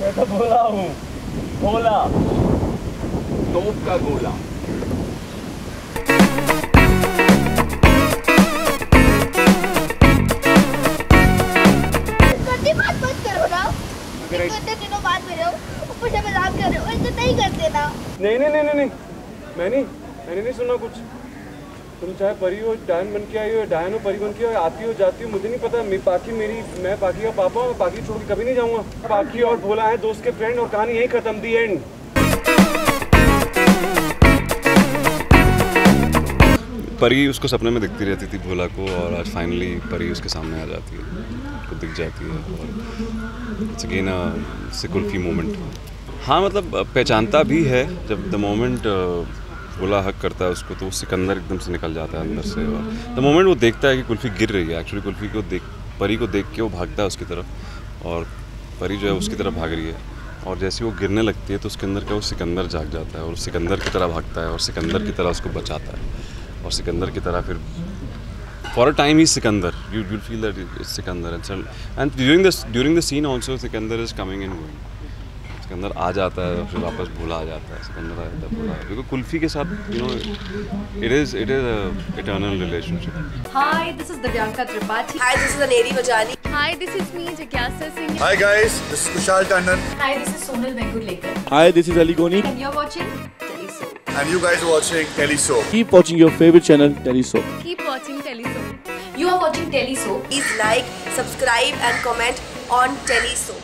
मैं तो बोला हूँ गोला तोप का गोला। नहीं नहीं नहीं नहीं। मैं नहीं मैंने नहीं सुना कुछ। तुम चाहे परी हो, डायन बन के आई हो, डायन हो, परी बन के आती हो, जाती हो, मुझे नहीं पता, मैं पाकी मेरी, मैं पाकी का पापा मैं पाकी छोड़ के कभी नहीं जाऊँगा। पाकी और भोला है, दोस्त के फ्रेंड और कहानी यही खत्म दी एंड परी उसको सपने में दिखती रहती थी भोला को, और आज फाइनली परी उसके सामने आ जाती है, उसको दिख जाती है, और इट्स अगेन से कुल्फी मोमेंट हाँ मतलब पहचानता भी है, जब द मोमेंट भोला हक करता है उसको तो वो सिकंदर एकदम से निकल जाता है अंदर से और द मोमेंट वो देखता है कि कुल्फी गिर रही है एक्चुअली कुल्फी को देख, परी को देख के वो भागता है उसकी तरफ़ और परी जो है उसकी तरफ़ भाग रही है और जैसे वो गिरने लगती है तो उसके अंदर का वो सिकंदर जाग जाता है और सिकंदर की तरह भागता है और सिकंदर की तरह उसको बचाता है और सिकंदर की तरह फिर for a time he Sikandar you feel that is Sikandar and and during this during the scene also Sikandar is coming and Sikandar आ जाता है फिर वापस भूला आ जाता है सिकंदर आ जाता है भूला क्योंकि कुल्फी के साथ you know it is it is eternal relationship hi this is Divyanka Tripathi hi this is Aneri Vajani hi this is me जिज्ञासा Singh hi guys this is Kushal Tandon hi this is Sonal Vengurlekar hi this is Ali Goni and you are watching And you guys are watching Teleso. Keep watching your favorite channel, Teleso. Keep watching Teleso. You are watching Teleso. Please like, subscribe, and comment on Teleso.